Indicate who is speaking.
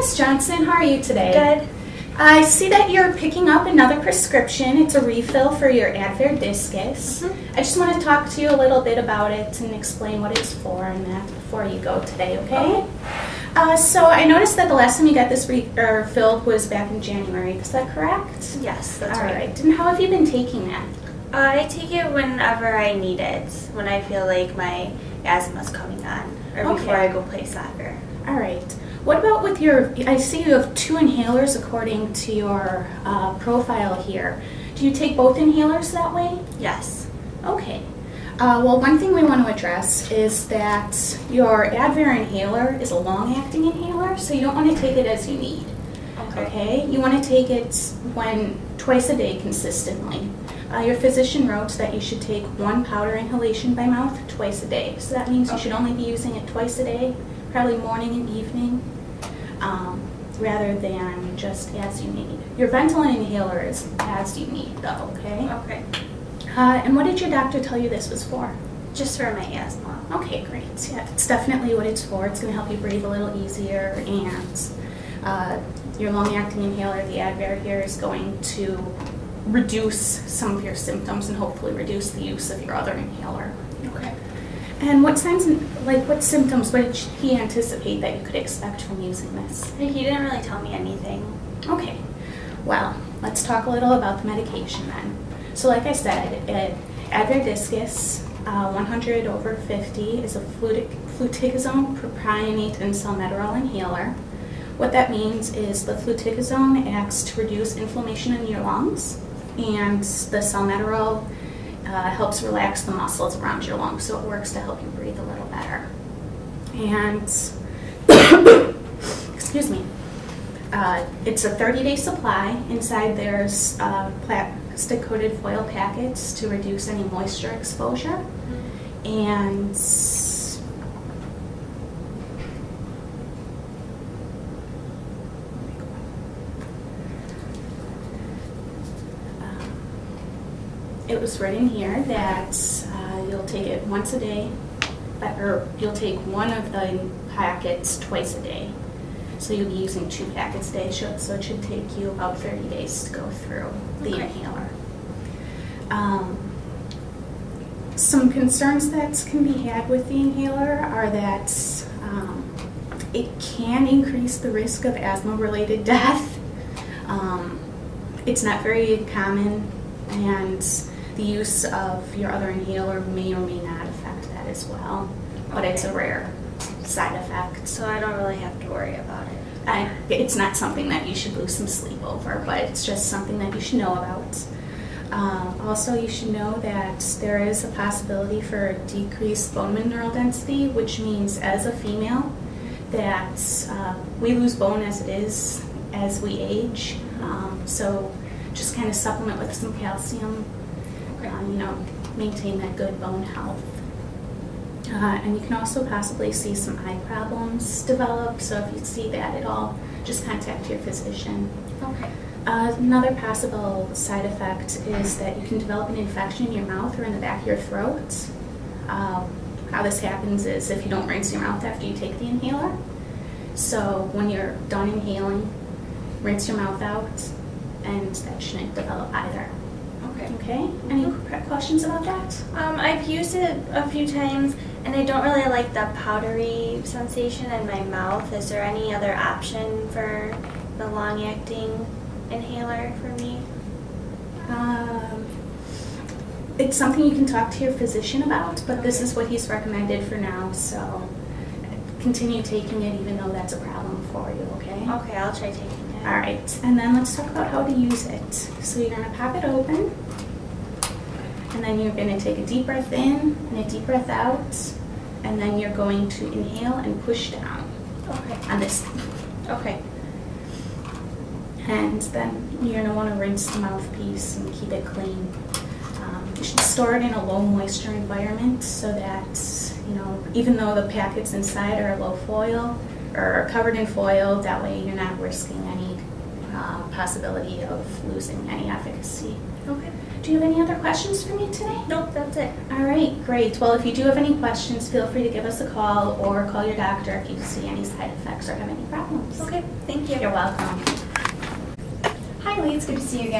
Speaker 1: Miss Johnson. How are you today?
Speaker 2: Good.
Speaker 1: I see that you're picking up another prescription. It's a refill for your Advair Diskus.
Speaker 2: Mhm.
Speaker 1: I just want to talk to you a little bit about it and explain what it's for and that before you go today, okay?
Speaker 2: Okay.
Speaker 1: Uh, so I noticed that the last time you got this refilled was back in January. Is that correct?
Speaker 2: Yes, that's
Speaker 1: All
Speaker 2: right.
Speaker 1: right. And how have you been taking that?
Speaker 2: I take it whenever I need it, when I feel like my asthma's coming on, or before
Speaker 1: Okay.
Speaker 2: I go play soccer.
Speaker 1: All right. What about with your? I see you have two inhalers according to your uh, profile here. Do you take both inhalers that way?
Speaker 2: Yes.
Speaker 1: Okay. Uh, well, one thing we want to address is that your Advair inhaler is a long-acting inhaler, so you don't want to take it as you need. Okay. You want to take it when twice a day consistently. Uh, your physician wrote that you should take one powder inhalation by mouth twice a day. So that means you should only be using it twice a day, probably morning and evening, um, rather than just as you need. Your Ventolin inhaler is as you need, though. Okay.
Speaker 2: Okay.
Speaker 1: Uh, and what did your doctor tell you this was for?
Speaker 2: Just for my asthma.
Speaker 1: Okay, great. Yeah, it's definitely what it's for. It's going to help you breathe a little easier, and uh, your long-acting inhaler, the Advair here, is going to reduce some of your symptoms and hopefully reduce the use of your other inhaler.
Speaker 2: Okay.
Speaker 1: And what signs, and- like what symptoms, what did he anticipate that you could expect from using this?
Speaker 2: He didn't really tell me anything.
Speaker 1: Okay, well, let's talk a little about the medication then. So, like I said, it, Advair Diskus uh, 100 over 50 is a flutic, fluticasone, propionate, and salmeterol inhaler. What that means is the fluticasone acts to reduce inflammation in your lungs, and the salmeterol uh, helps relax the muscles around your lungs, so it works to help you breathe a little better. And, excuse me, uh, it's a 30 day supply. Inside there's uh, plastic coated foil packets to reduce any moisture exposure. And um, it was written here that uh, you'll take it once a day, but- or you'll take one of the packets twice a day. So you'll be using two packets a day, so so it should take you about 30 days to go through the
Speaker 2: Okay.
Speaker 1: inhaler. Um, some concerns that can be had with the inhaler are that um, it can increase the risk of asthma-related death. Um, it's not very common, and the use of your other inhaler may or may not affect that as well. But it's a rare side effect.
Speaker 2: So I don't really have to worry about it.
Speaker 1: I, it's not something that you should lose some sleep over, but it's just something that you should know about. Uh, also, you should know that there is a possibility for decreased bone mineral density, which means as a female that uh, we lose bone as it is as we age. Um, so just kind of supplement with some calcium, you know, maintain that good bone health. Uh, and you can also possibly see some eye problems develop. So if you see that at all, just contact your physician.
Speaker 2: Okay.
Speaker 1: Uh, another possible side effect is that you can develop an infection in your mouth or in the back of your throat. Uh, how this happens is if you don't rinse your mouth after you take the inhaler. So when you're done inhaling, rinse your mouth out, and that shouldn't develop either.
Speaker 2: Okay.
Speaker 1: Okay? Any qu- questions about that?
Speaker 2: Um, I've used it a few times, and I don't really like the powdery sensation in my mouth. Is there any other option for the long-acting inhaler for me?
Speaker 1: Um, it's something you can talk to your physician about, but this is what he's recommended for now, so continue taking it even though that's a problem for you, okay?
Speaker 2: Okay, I'll try taking it.
Speaker 1: All right, and then let's talk about how to use it. So you're gonna pop it open, and then you're gonna take a deep breath in and a deep breath out, and then you're going to inhale and push down
Speaker 2: Okay.
Speaker 1: on this.
Speaker 2: Okay.
Speaker 1: And then you're gonna wanna rinse the mouthpiece and keep it clean. Um, You should store it in a low moisture environment so that, you know, even though the packets inside are a low foil or covered in foil, that way you're not risking any uh, possibility of losing any efficacy.
Speaker 2: Okay.
Speaker 1: Do you have any other questions for me today?
Speaker 2: Nope, that's it.
Speaker 1: All right, great. Well, if you do have any questions, feel free to give us a call or call your doctor if you see any side effects or have any problems.
Speaker 2: Okay, thank you.
Speaker 1: You're welcome. Hi, Lee. It's good to see you again.